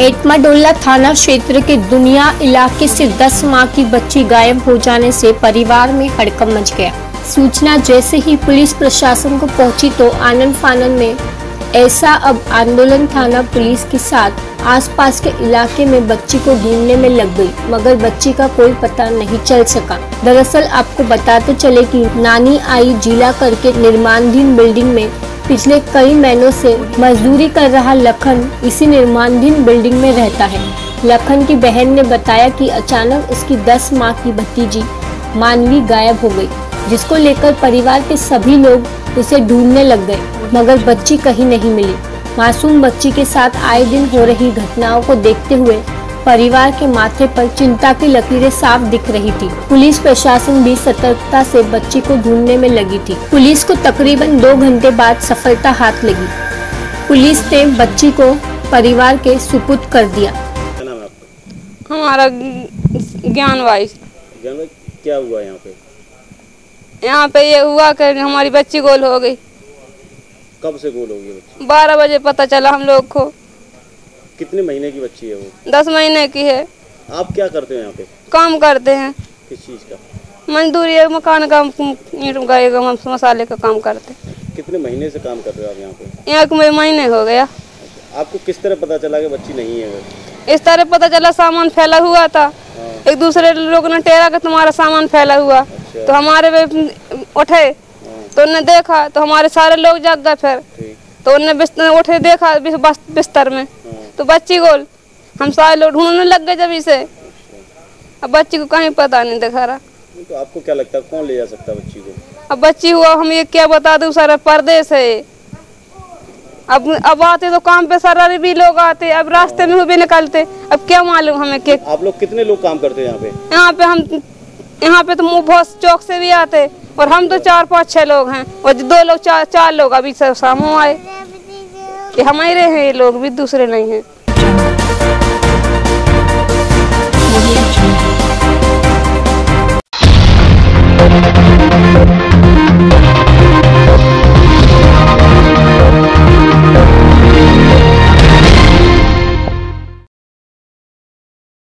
एटमाडोला थाना क्षेत्र के दुनिया इलाके से 10 माह की बच्ची गायब हो जाने से परिवार में हड़कंप मच गया। सूचना जैसे ही पुलिस प्रशासन को पहुँची तो आनंद फानंद में ऐसा अब आंदोलन थाना पुलिस के साथ आसपास के इलाके में बच्ची को ढूँढने में लग गई, मगर बच्ची का कोई पता नहीं चल सका। दरअसल आपको बताते चले कि नानी आई जिला करके निर्माणाधीन बिल्डिंग में पिछले कई महीनों से मजदूरी कर रहा लखन इसी निर्माणाधीन बिल्डिंग में रहता है। लखन की बहन ने बताया कि अचानक उसकी 10 माह की भतीजी मानवी गायब हो गई। जिसको लेकर परिवार के सभी लोग उसे ढूँढने लग गए मगर बच्ची कहीं नहीं मिली। मासूम बच्ची के साथ आए दिन हो रही घटनाओं को देखते हुए परिवार के माथे पर चिंता की लकीरें साफ़ दिख रही थी। पुलिस प्रशासन भी सतर्कता से बच्ची को ढूँढने में लगी थी। पुलिस को तकरीबन दो घंटे बाद सफलता हाथ लगी। पुलिस ने बच्ची को परिवार के सुपुत कर दिया। हमारा ज्ञान वाइस क्या हुआ यहाँ पे? यहाँ पे ये हुआ कि हमारी बच्ची गोल हो गई। कब से गोल होगी बच्ची? बारह बजे पता चला हम लोग को। कितने महीने की बच्ची है वो? दस महीने की है। आप क्या करते हो यहाँ पे? काम करते हैं। किस चीज़ का? मजदूरी है मकान का गाय का मसाले का काम करते हैं। कितने महीने से काम कर रहे हो आप यहाँ पे? यहाँ के महीने हो गया। आपको किस तरह पता चला कि बच्ची नहीं है इस तरह पता चला सामान फैला हुआ था। हाँ। एक दूसरे लोग ने टेरा कि तुम्हारा सामान फैला हुआ। तो हमारे पे उठे हाँ। तो उन्हें देखा तो हमारे सारे लोग जाग गए फिर। तो उन्हें बिस्तर उठे देखा बिस्तर में। हाँ। तो बच्ची गोल हम सारे लोग ढूँढने लग गए जब इसे। अब बच्ची को कहीं पता नहीं दिखा रहा। तो आपको क्या लगता है कौन ले जा सकता है बच्ची को? अब बच्ची हुआ हम ये क्या बता दूँ सारा परदेश है। अब अब आते तो काम पे सारा भी लोग आते अब रास्ते में भी निकलते। अब क्या मालूम हमें कि आप लोग कितने लोग काम करते हैं यहाँ पे? यहाँ पे हम यहाँ पे तो मुँह बहुत चौक से भी आते और हम तो चार पाँच छह लोग हैं और दो लोग, चार चार लोग अभी सब सामू आए ये हमारे हैं, ये लोग भी दूसरे नहीं हैं।